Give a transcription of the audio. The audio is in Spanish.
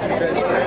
Gracias.